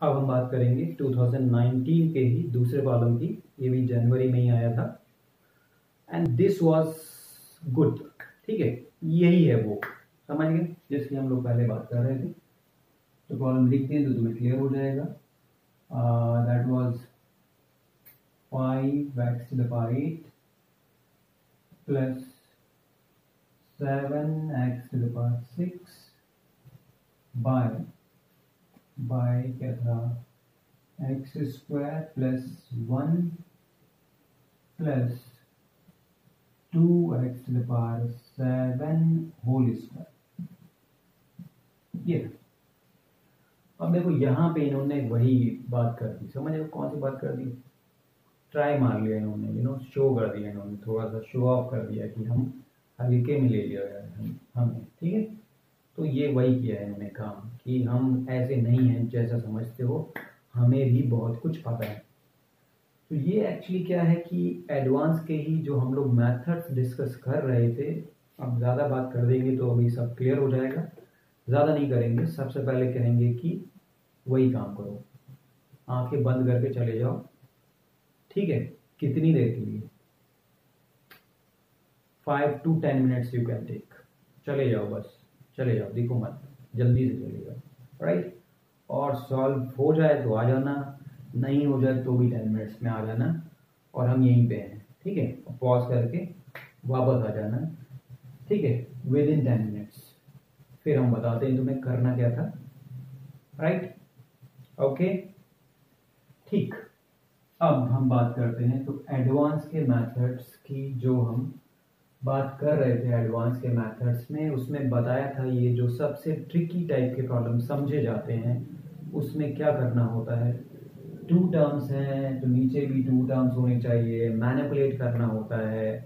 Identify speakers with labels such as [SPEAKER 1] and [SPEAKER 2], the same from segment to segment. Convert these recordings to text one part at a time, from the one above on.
[SPEAKER 1] अब हम बात करेंगे 2019 के ही दूसरे कॉलम की। ये भी जनवरी में ही आया था। एंड दिस वाज गुड ठीक है? यही है वो। समझ गए जिसकी हम लोग पहले बात कर रहे थे। तो कॉलम लिखते हैं तो तुम्हें क्लियर हो जाएगा। That was five x the power eight plus seven x the power six by by क्या था? X square plus one plus two x power seven whole square ये अब देखो यहाँ पे इन्होंने वही बात कर दी। समझ रहे कौन सी बात कर दी? ट्राई मार लिया इन्होंने यू नो शो कर दिया इन्होंने, थोड़ा सा शो ऑफ़ कर दिया कि हम हल्के में ले लिया हम, हमें, ठीक है? तो ये वही किया है इन्होंने काम, कि हम ऐसे नहीं हैं जैसा समझते हो, हमें भी बहुत कुछ पता है। तो ये एक्चुअली क्या है कि एडवांस के ही जो हम लोग मेथड्स डिस्कस कर रहे थे, अब ज़्यादा बात कर देंगे तो अभी सब क्लियर हो जाएगा। ज़्यादा नहीं करेंगे, सबसे पहले कहेंगे कि वही काम करो। आँखें बंद करके चले जाओ। ठीक है, कितनी देर के लिए? Five to ten minutes you can take चले जाओ बस। चले जाओ देखो मत, जल्दी से चले जाओ राइट और सॉल्व हो जाए तो आ जाना, नहीं हो जाए तो भी टेन मिनट्स में आ जाना, और हम यहीं पे हैं, ठीक है? पॉज करके वापस आ जाना, ठीक है? विद इन टेन मिनट्स फिर हम बताते हैं तुम्हें करना क्या था राइट ओके ठीक. अब हम बात करते हैं तो एडवांस के मेथड्स की जो हम बात कर रहे थे एडवांस के मेथड्स में, उसमें बताया था ये जो सबसे ट्रिकी टाइप के प्रॉब्लम समझे जाते हैं, उसमें क्या करना होता है? टू टर्म्स हैं तो नीचे भी टू टर्म्स होने चाहिए मैनिपुलेट करना होता है,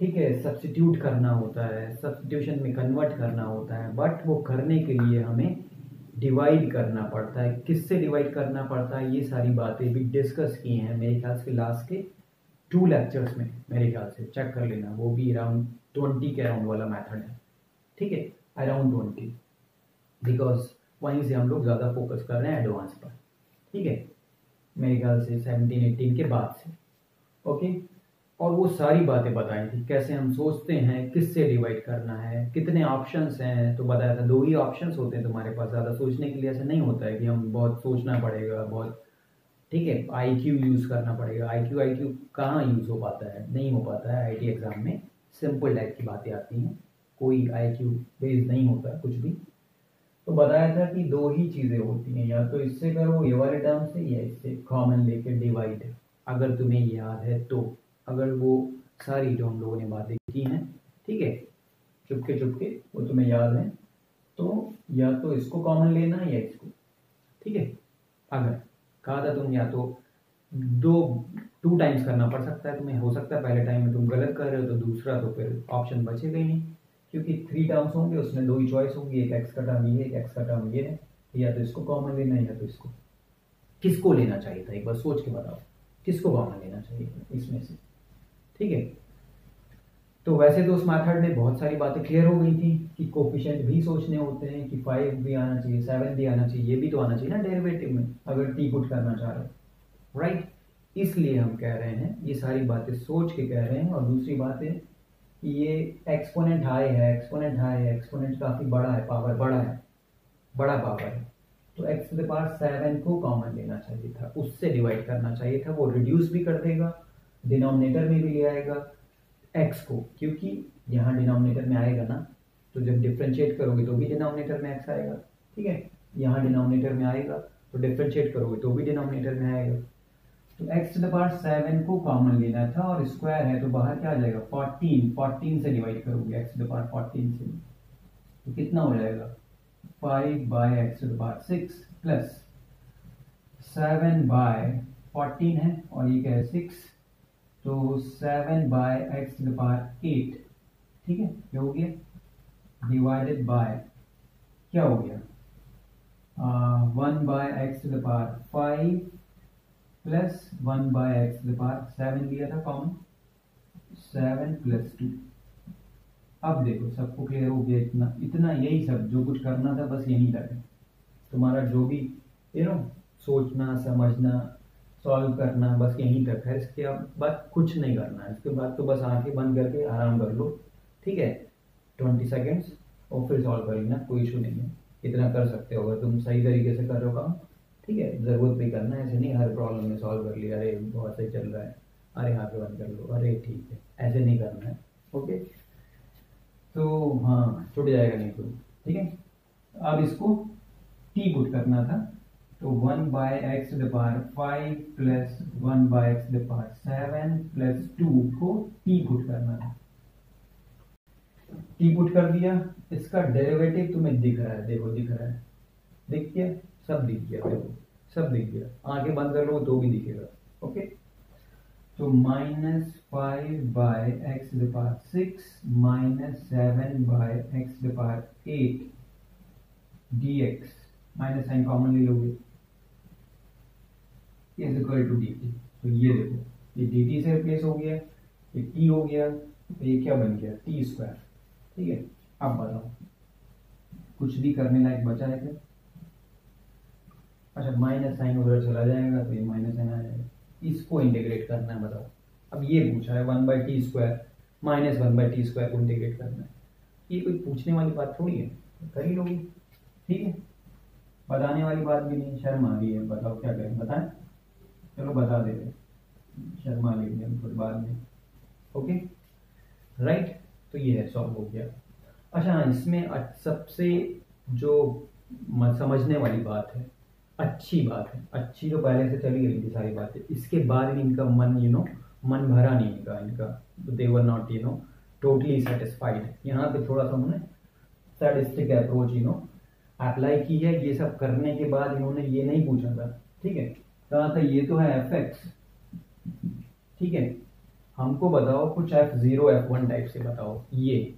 [SPEAKER 1] ठीक है सब्सटीट्यूट करना होता है सब्सटीट्यूशन में कन्वर्ट करना होता है बट वो करने के लिए हमें डिवाइड करना पड़ता है। किससे डिवाइड करना पड़ता है? ये सारी बातें भी डिस्कस की हैं, मेरे ख्याल से लास्ट के टू लेक्चर्स में, मेरे ख्याल से चेक कर लेना। वो भी अराउंड ट्वेंटी के अराउंड वाला मेथड है। ठीक है? अराउंड ट्वेंटी बिकॉज़ वहीं से हम लोग ज़्यादा फोकस कर रहे हैं एडवांस पर। ठीक है? मेरे ख्याल से सेवनटीन एटीन के बाद से। ओके और वो सारी बातें बताई थी। कैसे हम सोचते हैं, किससे डिवाइड करना है, कितने ऑप्शंस हैं। तो बताया था, दो ही ऑप्शंस होते हैं तुम्हारे पास। ज़्यादा सोचने के लिए ऐसा नहीं होता है कि हम बहुत सोचना पड़ेगा, बहुत ठीक है आई क्यू यूज़ करना पड़ेगा। आई क्यू आई क्यू कहाँ यूज़ हो पाता है? नहीं हो पाता है आई टी एग्ज़ाम में। सिंपल टाइप की बातें आती हैं। कोई आई क्यू बेस्ड नहीं होता, कुछ भी। तो बताया था कि दो ही चीज़ें होती हैं। या तो इससे करो, ये वाले टर्म से, या इससे कॉमन लेके डिवाइड अगर तुम्हें याद है तो। अगर वो सारी जो हम लोगों ने बातें की हैं, ठीक है, चुपके चुपके, वो तुम्हें याद है तो या तो इसको कॉमन लेना या इसको, ठीक है, अगर। कहा था तुम, या तो दो टू टाइम्स करना पड़ सकता है तुम्हें, हो सकता है पहले टाइम में तुम गलत कर रहे हो तो दूसरा तो फिर ऑप्शन बचेगा ही नहीं। क्योंकि थ्री टर्म्स होंगे, उसमें दो ही चॉइस होगी, एक एक्स का टर्म ये, एक एक्स का टर्म ये है। या तो इसको कॉमन लेना है, या तो इसको। किसको लेना चाहिए था? एक बार सोच के बताओ। किसको कॉमन लेना चाहिए इसमें से? ठीक है? तो वैसे तो उस मेथड में बहुत सारी बातें क्लियर हो गई थी कि कोफिशेंट भी सोचने होते हैं, कि फाइव भी आना चाहिए सेवन भी आना चाहिए, ये भी तो आना चाहिए ना डेरिवेटिव में, अगर टी पुट करना चाह रहे हो। राइट इसलिए हम कह रहे हैं, ये सारी बातें सोच के कह रहे हैं, और दूसरी बात है कि ये एक्सपोनेंट हाई है एक्सपोनेंट हाई है एक्सपोनेंट काफ़ी बड़ा है पावर बड़ा है, बड़ा पावर है। तो एक्स के पास सेवन को कॉमन लेना चाहिए था, उससे डिवाइड करना चाहिए था, वो रिड्यूस भी कर देगा डिनोमिनेटर में भी ले आएगा एक्स को, क्योंकि यहाँ डिनोमिनेटर में आएगा ना तो जब डिफ्रेंशिएट करोगे तो भी डिनोमिनेटर में एक्स आएगा, ठीक है? यहाँ डिनोमिनेटर में आएगा तो डिफ्रेंशिएट करोगे तो भी डिनोमिनेटर में आएगा। तो x to the power seven को कॉमन लेना था और स्क्वायर है तो बाहर क्या आ जाएगा? फोर्टीन फोर्टीन से डिवाइड करोगे x to the power fourteen से। तो कितना हो जाएगा? Five by x to the power six plus seven by fourteen है, और ये क्या है? सिक्स तो seven by x to the power eight ठीक है? क्या हो गया? डिवाइडेड बाय क्या हो गया? One by x to the power five plus one by x to the power seven लिया था कॉमन सेवन प्लस टू अब देखो, सबको क्लियर हो गया इतना। इतना यही सब, जो कुछ करना था, बस यही तक तुम्हारा जो भी यू नो सोचना, समझना सॉल्व करना, बस यहीं तक है। इसके बाद कुछ नहीं करना। है इसके बाद तो बस आँखें बंद करके आराम कर लो। ठीक है? ट्वेंटी सेकेंड्स और फिर सॉल्व कर लेना, कोई इशू नहीं है। इतना कर सकते हो, अगर तुम सही तरीके से कर रहे हो काम। ठीक है? ज़रूरत भी करना है, ऐसे नहीं हर प्रॉब्लम में सॉल्व कर लिया, अरे बहुत सही चल रहा है। अरे आगे बंद कर लो, अरे ठीक है। ऐसे नहीं करना है। ओके? तो हाँ छुट जाएगा नहीं तो। ठीक है? अब इसको टी पुट करना था। तो one by x the power five plus one by x the power seven plus two को टी पुट करना था टी पुट कर दिया। इसका डेरिवेटिव तुम्हें दिख रहा है, देखो, दिख रहा है। दिख गया? सब दिख गया, देखो, सब दिख गया। आगे बंद कर लो तो भी दिखेगा। ओके? तो minus five by x the power six minus seven by x the power eight D X minus sign common ले लोगे। Is equal to D T तो ये देखो, ये डी टी से रिप्लेस हो गया, ये टी हो गया तो ये क्या बन गया? टी स्क्वायर ठीक है? अब बताओ, कुछ भी करने लायक बचा है क्या? अच्छा माइनस साइन उधर चला जाएगा तो ये माइनस साइन आ जाएगा। इसको इंटीग्रेट करना है, बताओ। अब ये पूछा है one by T square minus one by T square को इंटीग्रेट करना है। ये कोई पूछने वाली बात थोड़ी है? कर ही लोगी। ठीक है? बताने वाली बात भी नहीं, शर्म आ गई है। बताओ क्या करें? बताएँ? चलो बता दे रहे शर्म गई हम फिर बाद में। ओके राइट तो ये है सॉल्व हो गया। अच्छा इसमें सबसे जो समझने वाली बात है, अच्छी बात है। अच्छी तो पहले से चली गई थी सारी बातें। इसके बाद भी इनका मन यू नो मन भरा नहीं इनका इनका। They were not you know totally satisfied यहाँ पे थोड़ा सा उन्होंने statistic approach you know apply की है। ये सब करने के बाद इन्होंने ये नहीं पूछा था। ठीक है? कहा था, ये तो है एफ़ एक्स ठीक है? हमको बताओ, कुछ F zero F one type से बताओ। ये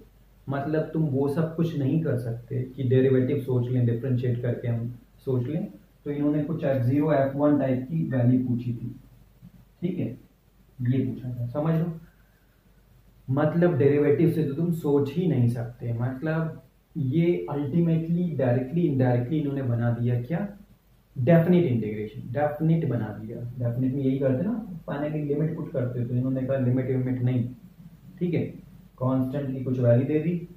[SPEAKER 1] मतलब तुम वो सब कुछ नहीं कर सकते कि डेरिवेटिव सोच लें डिफ्रेंशिएट करके हम सोच लें। तो इन्होंने कुछ F zero F one type की वैल्यू पूछी थी। ठीक है? ये पूछा था। समझ लो? मतलब डेरिवेटिव से तो तुम सोच ही नहीं सकते। मतलब ये अल्टीमेटली डायरेक्टली इनडायरेक्टली इन्होंने बना दिया क्या? डेफिनेट इंटीग्रेशन डेफिनेट बना दिया। डेफिनेट में यही करते ना फाइनली लिमिट पुट करते तो इन्होंने कहा लिमिट लिमिट नहीं। ठीक है? कांस्टेंट की कुछ वैल्यू दे दी।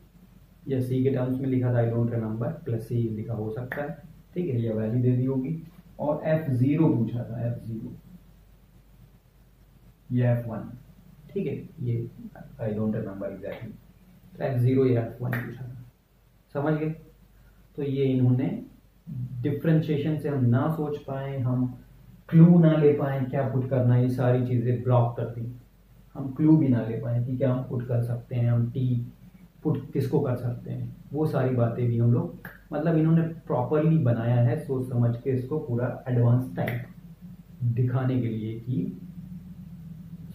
[SPEAKER 1] या सी के टर्म्स में लिखा था I don't remember plus C लिखा हो सकता है। ठीक है? ये वैल्यू दे दी होगी। और एफ़ ज़ीरो पूछा था एफ़ ज़ीरो एफ़ वन ठीक है? ये I don't remember exactly F zero या एफ़ वन पूछा था। समझ गए? तो ये इन्होंने डिफ्रेंशिएशन से हम ना सोच पाए, हम क्लू ना ले पाए क्या पुट करना ये सारी चीज़ें ब्लॉक कर दी। हम क्लू भी ना ले पाए कि क्या हम पुट कर सकते हैं, हम टी पुट किसको कर सकते हैं। वो सारी बातें भी हम लोग मतलब इन्होंने प्रॉपरली बनाया है सोच समझ के इसको पूरा एडवांस टाइप दिखाने के लिए कि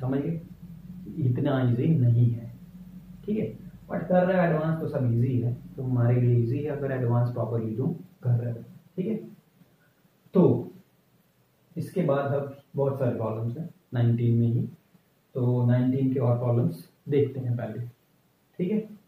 [SPEAKER 1] समझ गए इतना इजी नहीं है। ठीक है? बट कर रहे हो एडवांस तो सब इजी है। तो हमारे लिए इजी है, अगर एडवांस प्रॉपरली तुम कर रहे हो। ठीक है? तो इसके बाद अब बहुत सारे प्रॉब्लम्स हैं। नाइनटीन में ही। तो नाइनटीन के और प्रॉब्लम्स देखते हैं पहले। ठीक है?